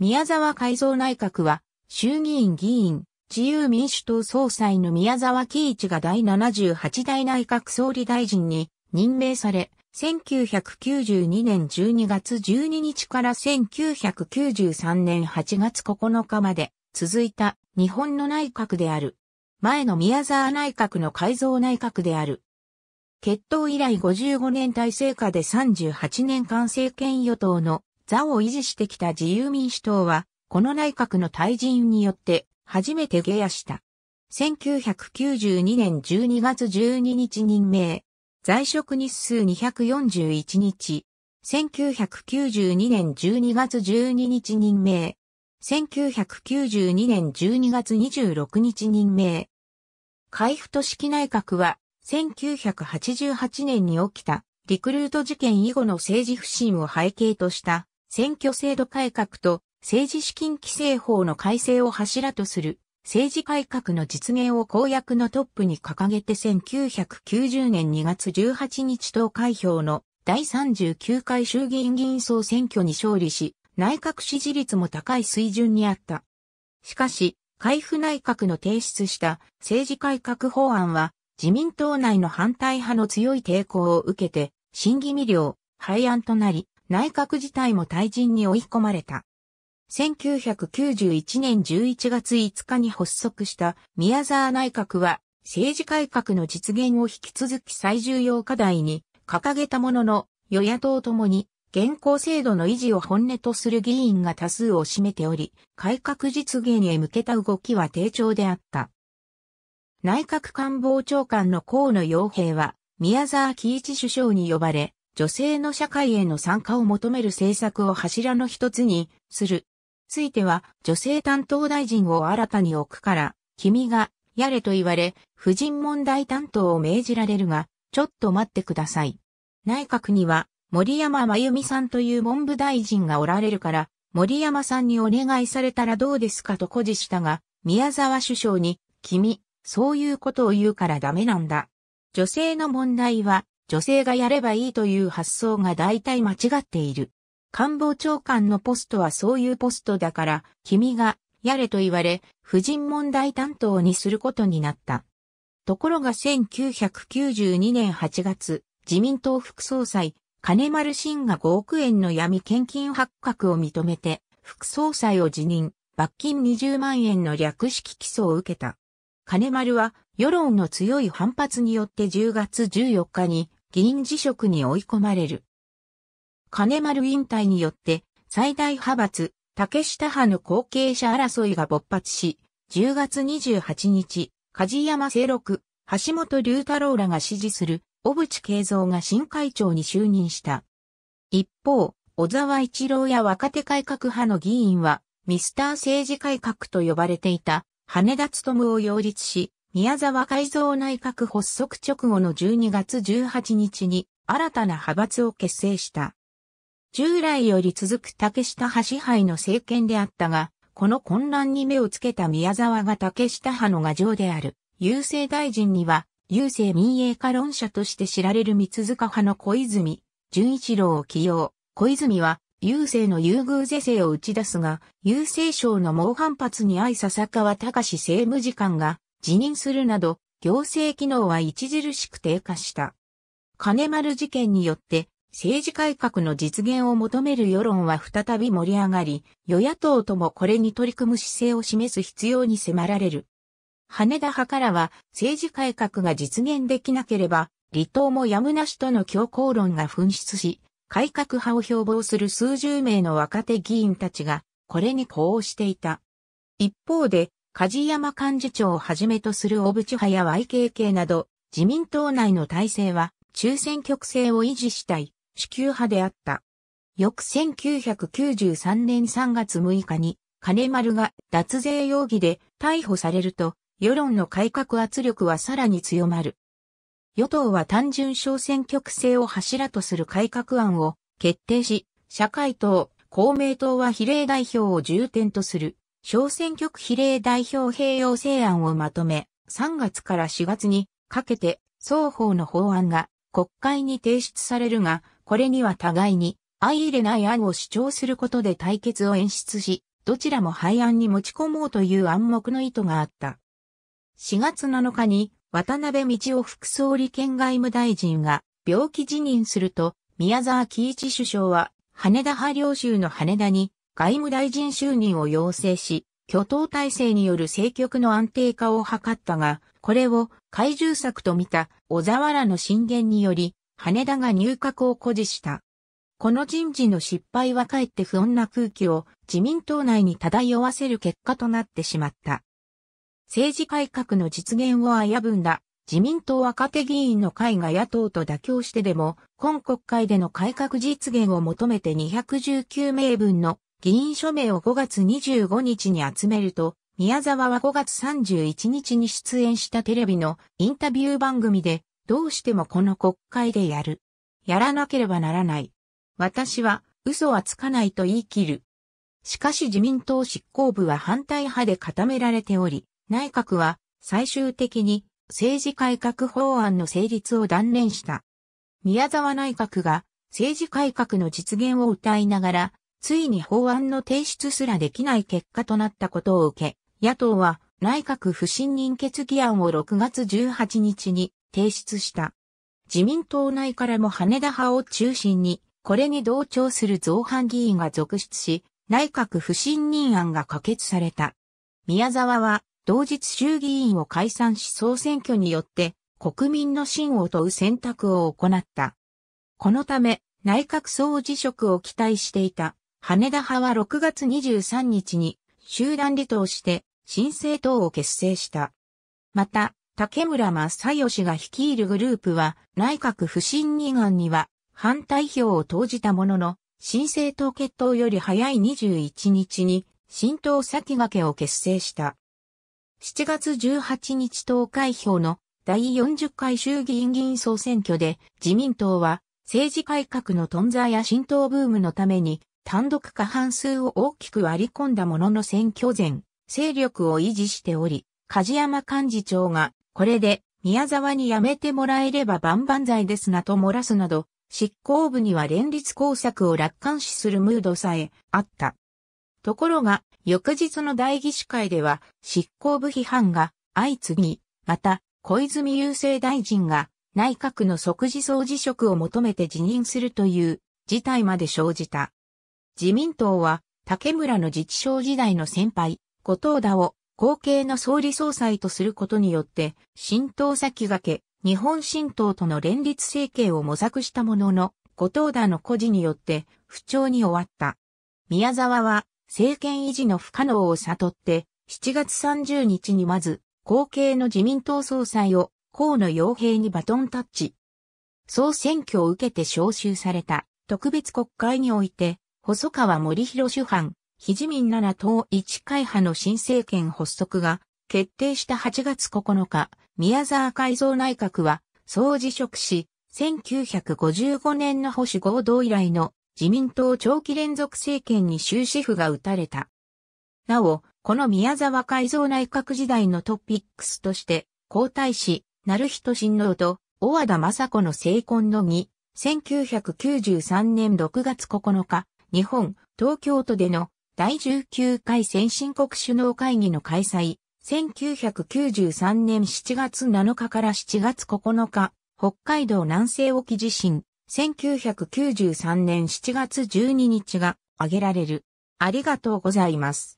宮沢改造内閣は、衆議院議員、自由民主党総裁の宮沢喜一が第78代内閣総理大臣に任命され、1992年12月12日から1993年8月9日まで続いた日本の内閣である。前の宮沢内閣の改造内閣である。決闘以来55年体制下で38年間政権与党の座を維持してきた自由民主党は、この内閣の退陣によって初めて下野した。1992年12月12日任命。在職日数241日。1992年12月12日任命。1992年12月26日任命。海部都市内閣は1988年に起きたリクルート事件以後の政治不信を背景とした選挙制度改革と政治資金規正法の改正を柱とする政治改革の実現を公約のトップに掲げて1990年2月18日投開票の第39回衆議院議員総選挙に勝利し、内閣支持率も高い水準にあった。しかし、海部内閣の提出した政治改革法案は自民党内の反対派の強い抵抗を受けて、審議未了、廃案となり、内閣自体も退陣に追い込まれた。1991年11月5日に発足した宮沢内閣は政治改革の実現を引き続き最重要課題に掲げたものの与野党ともに現行制度の維持を本音とする議員が多数を占めており、改革実現へ向けた動きは低調であった。内閣官房長官の河野洋平は、宮沢喜一首相に呼ばれ、女性の社会への参加を求める政策を柱の一つにする。ついては、女性担当大臣を新たに置くから、君が、やれと言われ、婦人問題担当を命じられるが、ちょっと待ってください。内閣には、森山真由美さんという文部大臣がおられるから、森山さんにお願いされたらどうですかと誇示したが、宮沢首相に、君、そういうことを言うからダメなんだ。女性の問題は女性がやればいいという発想が大体間違っている。官房長官のポストはそういうポストだから、君がやれと言われ、婦人問題担当にすることになった。ところが1992年8月、自民党副総裁、金丸信が5億円の闇献金発覚を認めて、副総裁を辞任、罰金20万円の略式起訴を受けた。金丸は世論の強い反発によって10月14日に議員辞職に追い込まれる。金丸引退によって最大派閥竹下派の後継者争いが勃発し、10月28日、梶山清六、橋本龍太郎らが支持する小渕慶三が新会長に就任した。一方、小沢一郎や若手改革派の議員は、ミスター政治改革と呼ばれていた羽田務を擁立し、宮沢改造内閣発足直後の12月18日に新たな派閥を結成した。従来より続く竹下派支配の政権であったが、この混乱に目をつけた宮沢が竹下派の牙城である。郵政大臣には、郵政民営化論者として知られる三塚派の小泉、純一郎を起用。小泉は郵政の優遇是正を打ち出すが、郵政省の猛反発に相笹川隆政務次官が辞任するなど、行政機能は著しく低下した。金丸事件によって政治改革の実現を求める世論は再び盛り上がり、与野党ともこれに取り組む姿勢を示す必要に迫られる。羽田派からは政治改革が実現できなければ、離党もやむなしとの強硬論が噴出し、改革派を標榜する数十名の若手議員たちが、これに呼応していた。一方で、梶山幹事長をはじめとする小渕派や YKK など、自民党内の体制は、中選挙区制を維持したい、主級派であった。翌1993年3月6日に、金丸が脱税容疑で逮捕されると、世論の改革圧力はさらに強まる。与党は単純小選挙区制を柱とする改革案を決定し、社会党、公明党は比例代表を重点とする小選挙区比例代表併用制案をまとめ、3月から4月にかけて双方の法案が国会に提出されるが、これには互いに相入れない案を主張することで対決を演出し、どちらも廃案に持ち込もうという暗黙の意図があった。4月7日に渡辺道夫副総理兼外務大臣が病気辞任すると、宮沢喜一首相は羽田派領州の羽田に外務大臣就任を要請し、挙党体制による政局の安定化を図ったが、これを怪獣策と見た小沢原の進言により、羽田が入閣を誇示した。この人事の失敗はかえって不穏な空気を自民党内に漂わせる結果となってしまった。政治改革の実現を危ぶんだ自民党若手議員の会が野党と妥協してでも、今国会での改革実現を求めて219名分の議員署名を5月25日に集めると、宮沢は5月31日に出演したテレビのインタビュー番組で、どうしてもこの国会でやる。やらなければならない。私は嘘はつかないと言い切る。しかし自民党執行部は反対派で固められており、内閣は最終的に政治改革法案の成立を断念した。宮沢内閣が政治改革の実現を謳いながら、ついに法案の提出すらできない結果となったことを受け、野党は内閣不信任決議案を6月18日に提出した。自民党内からも羽田派を中心に、これに同調する造反議員が続出し、内閣不信任案が可決された。宮沢は同日衆議院を解散し総選挙によって国民の信を問う選択を行った。このため内閣総辞職を期待していた羽田派は6月23日に集団離党して新政党を結成した。また、竹村正義が率いるグループは内閣不信任案には反対票を投じたものの、新政党決闘より早い21日に新党先駆けを結成した。7月18日投開票の第40回衆議院議員総選挙で自民党は政治改革の頓挫や浸透ブームのために単独過半数を大きく割り込んだものの選挙前、勢力を維持しており、梶山幹事長がこれで宮沢に辞めてもらえれば万々歳ですなと漏らすなど、執行部には連立工作を楽観視するムードさえあった。ところが、翌日の大議士会では執行部批判が相次ぎ、また小泉郵政大臣が内閣の即時総辞職を求めて辞任するという事態まで生じた。自民党は竹村の自治省時代の先輩、後藤田を後継の総理総裁とすることによって新党先駆け、日本新党との連立政権を模索したものの、後藤田の孤児によって不調に終わった。宮沢は政権維持の不可能を悟って、7月30日にまず、後継の自民党総裁を河野洋平にバトンタッチ。総選挙を受けて招集された特別国会において、細川森弘主犯、非自民7党一会派の新政権発足が決定した8月9日、宮沢改造内閣は総辞職し、1955年の保守合同以来の自民党長期連続政権に終止符が打たれた。なお、この宮沢改造内閣時代のトピックスとして、皇太子、成人親王と、大和田雅子の成婚の儀、1993年6月9日、日本、東京都での第19回先進国首脳会議の開催、1993年7月7日から7月9日、北海道南西沖地震、1993年7月12日が挙げられる。ありがとうございます。